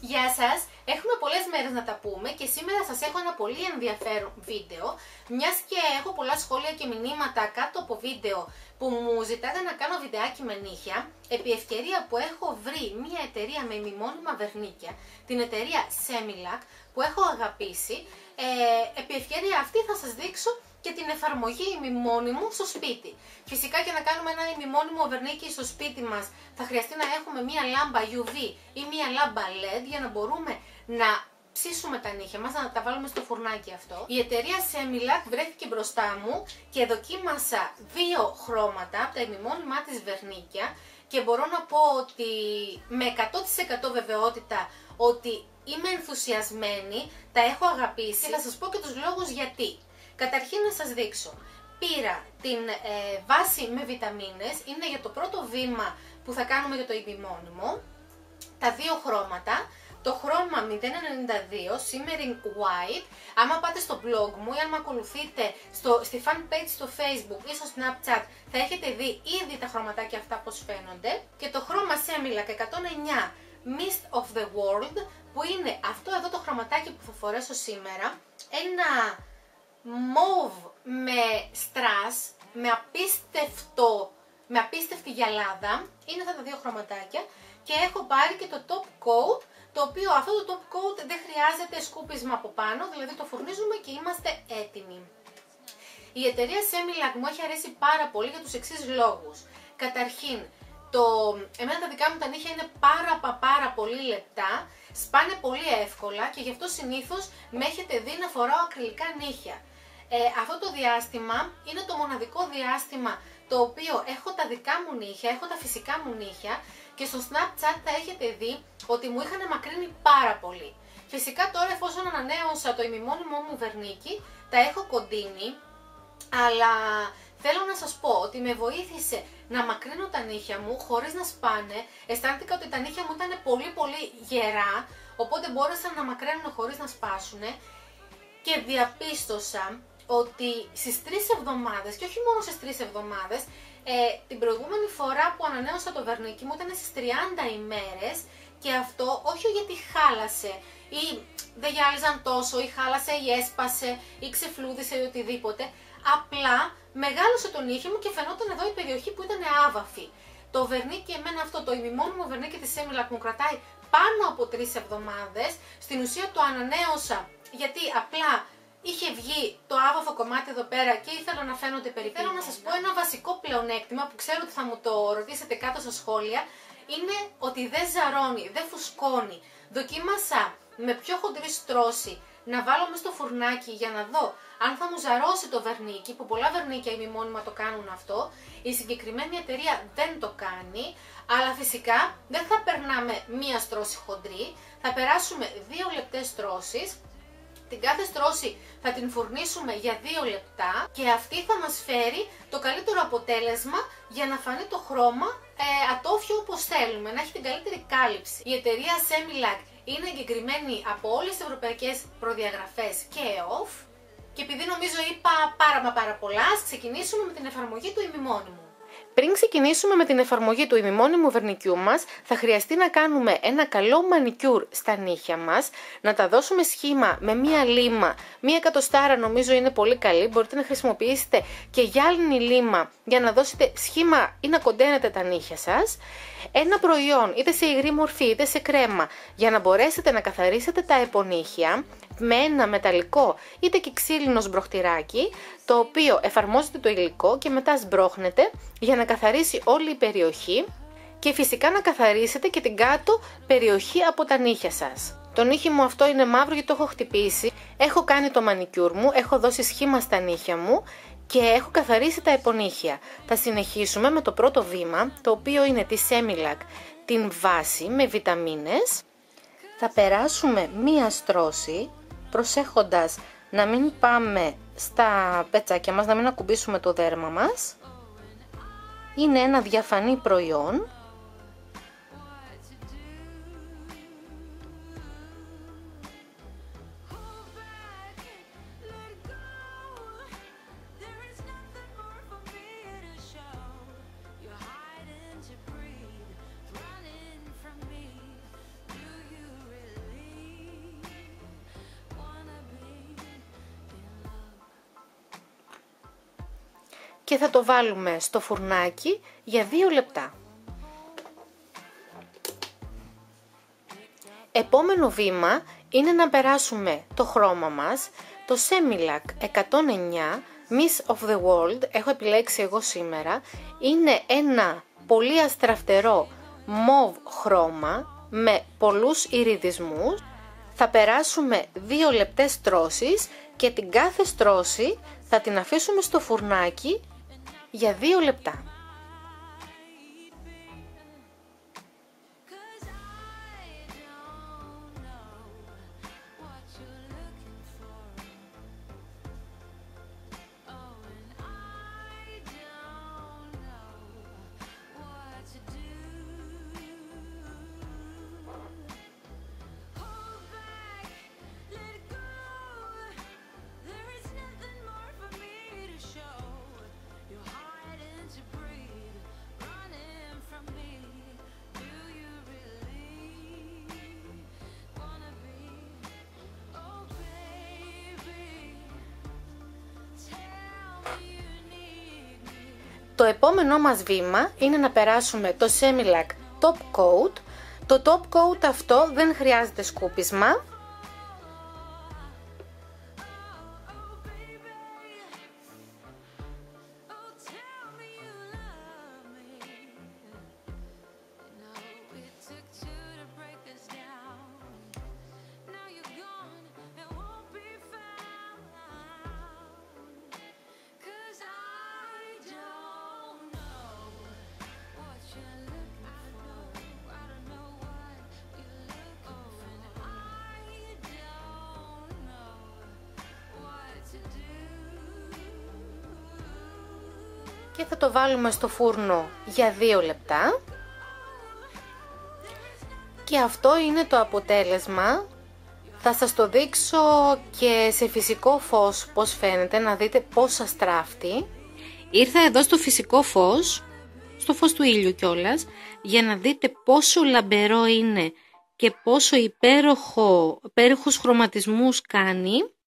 Γεια σας! Έχουμε πολλές μέρες να τα πούμε και σήμερα σας έχω ένα πολύ ενδιαφέρον βίντεο μιας και έχω πολλά σχόλια και μηνύματα κάτω από βίντεο που μου ζητάτε να κάνω βιντεάκι με νύχια επί ευκαιρία που έχω βρει μια εταιρεία με ημιμόνιμα βερνίκια την εταιρεία Semilac που έχω αγαπήσει ε, επί ευκαιρία αυτή θα σας δείξω και την εφαρμογή ημιμόνιμου στο σπίτι. Φυσικά και να κάνουμε ένα ημιμόνιμο βερνίκι στο σπίτι μας θα χρειαστεί να έχουμε μία λάμπα UV ή μία λάμπα LED για να μπορούμε να ψήσουμε τα νύχια μας, να τα βάλουμε στο φουρνάκι αυτό. Η εταιρεία Semilac βρέθηκε μπροστά μου και δοκίμασα δύο χρώματα από τα ημιμόνιμά της βερνίκια και μπορώ να πω ότι με 100% βεβαιότητα ότι είμαι ενθουσιασμένη, τα έχω αγαπήσει και θα σας πω και τους λόγους γιατί. Καταρχήν να σας δείξω. Πήρα την ε, βάση με βιταμίνες, είναι για το πρώτο βήμα που θα κάνουμε για το ημιμόνιμο. Τα δύο χρώματα, το χρώμα 092 Simmering White. Άμα πάτε στο blog μου ή αν με ακολουθείτε στο, στη fan page στο facebook ή στο snapchat θα έχετε δει ήδη τα χρωματάκια αυτά πως φαίνονται. Και το χρώμα Semilac 109 Mist of the World που είναι αυτό εδώ το χρωματάκι που θα φορέσω σήμερα. Ένα μόβ με στρας, με απίστευτο, με απίστευτη γυαλάδα, είναι αυτά τα δύο χρωματάκια και έχω πάρει και το top coat, το οποίο αυτό το top coat δεν χρειάζεται σκούπισμα από πάνω, δηλαδή το φορνίζουμε και είμαστε έτοιμοι. Η εταιρεία Semilac μου έχει αρέσει πάρα πολύ για τους εξής λόγους. Καταρχήν, το... εμένα τα δικά μου τα νύχια είναι πάρα πάρα πολύ λεπτά, σπάνε πολύ εύκολα και γι' αυτό συνήθως με έχετε δει να φοράω ακριλικά νύχια. Ε, αυτό το διάστημα είναι το μοναδικό διάστημα το οποίο έχω τα δικά μου νύχια, έχω τα φυσικά μου νύχια και στο Snapchat θα έχετε δει ότι μου είχαν μακρύνει πάρα πολύ. Φυσικά τώρα εφόσον ανανέωσα το ημιμόνιμό μου βερνίκι, τα έχω κοντίνει, αλλά θέλω να σας πω ότι με βοήθησε να μακρύνω τα νύχια μου χωρίς να σπάνε. Αισθάνθηκα ότι τα νύχια μου ήταν πολύ πολύ γερά, οπότε μπόρεσαν να μακραίνουν χωρίς να σπάσουν και διαπίστωσα ότι στις τρεις εβδομάδες και όχι μόνο στις τρεις εβδομάδες ε, την προηγούμενη φορά που ανανέωσα το βερνίκι μου ήταν στις 30 ημέρες και αυτό όχι γιατί χάλασε ή δεν γυάλιζαν τόσο ή χάλασε ή έσπασε ή ξεφλούδισε ή οτιδήποτε απλά μεγάλωσε τον ήχη μου και φαινόταν εδώ η περιοχή που ήταν άβαφη. Το βερνίκι εμένα αυτό, το ημιμόνιμο βερνίκι της Έμιλακ μου κρατάει πάνω από τρεις εβδομάδες. Στην ουσία το ανανέωσα γιατί απλά είχε βγει το άβαφο κομμάτι εδώ πέρα και ήθελα να φαίνονται περιπέτεια. Θέλω να σας πω ένα βασικό πλεονέκτημα που ξέρω ότι θα μου το ρωτήσετε κάτω στα σχόλια είναι ότι δεν ζαρώνει, δεν φουσκώνει. Δοκίμασα με πιο χοντρή στρώση να βάλω μέσα στο φουρνάκι για να δω αν θα μου ζαρώσει το βερνίκι, που πολλά βερνίκια ημιμόνιμα το κάνουν αυτό. Η συγκεκριμένη εταιρεία δεν το κάνει, αλλά φυσικά δεν θα περνάμε μία στρώση χοντρή, θα περάσουμε δύο λεπτές στρώσεις την κάθε στρώση θα την φουρνίσουμε για 2 λεπτά και αυτή θα μας φέρει το καλύτερο αποτέλεσμα για να φανεί το χρώμα ε, ατόφιο όπως θέλουμε, να έχει την καλύτερη κάλυψη. Η εταιρεία Semilac είναι εγκεκριμένη από όλες τις ευρωπαϊκές προδιαγραφές και EOF και επειδή νομίζω είπα πάρα μα πάρα πολλά, ας ξεκινήσουμε με την εφαρμογή του ημιμόνιμου. Πριν ξεκινήσουμε με την εφαρμογή του ημιμόνιμου βερνικιού μας, θα χρειαστεί να κάνουμε ένα καλό μανικιούρ στα νύχια μας, να τα δώσουμε σχήμα με μία λίμα, μία εκατοστάρα νομίζω είναι πολύ καλή, μπορείτε να χρησιμοποιήσετε και γυάλινη λίμα για να δώσετε σχήμα ή να κοντένετε τα νύχια σας, ένα προϊόν είτε σε υγρή μορφή είτε σε κρέμα για να μπορέσετε να καθαρίσετε τα επονύχια με ένα μεταλλικό είτε και ξύλινο σμπροχτηράκι το οποίο εφαρμόζεται το υλικό και μετά σμπρώχνετε για να καθαρίσει όλη η περιοχή και φυσικά να καθαρίσετε και την κάτω περιοχή από τα νύχια σας. Το νύχι μου αυτό είναι μαύρο γιατί το έχω χτυπήσει, έχω κάνει το μανικιούρ μου, έχω δώσει σχήμα στα νύχια μου και έχω καθαρίσει τα επονύχια. Θα συνεχίσουμε με το πρώτο βήμα, το οποίο είναι τη Semilac, την βάση με βιταμίνες. Θα περάσουμε μία στρώση, προσέχοντας να μην πάμε στα πετσάκια μας, να μην ακουμπήσουμε το δέρμα μας. Είναι ένα διαφανή προϊόν και θα το βάλουμε στο φουρνάκι για 2 λεπτά. Επόμενο βήμα είναι να περάσουμε το χρώμα μας, το Semilac 109 Miss of the World, έχω επιλέξει εγώ σήμερα, είναι ένα πολύ αστραφτερό μοβ χρώμα με πολλούς ηριδισμούς. Θα περάσουμε 2 λεπτές στρώσεις και την κάθε στρώση θα την αφήσουμε στο φουρνάκι για 2 λεπτά. Το επόμενό μας βήμα είναι να περάσουμε το Semilac Top Coat. Το Top Coat αυτό δεν χρειάζεται σκούπισμα, και θα το βάλουμε στο φούρνο για 2 λεπτά. Και αυτό είναι το αποτέλεσμα. Θα σας το δείξω και σε φυσικό φως πως φαίνεται να δείτε πώς σας τράφτει. Ήρθα εδώ στο φυσικό φως στο φως του ήλιου κιόλας για να δείτε πόσο λαμπερό είναι και πόσο υπέροχο, υπέροχους χρωματισμούς κάνει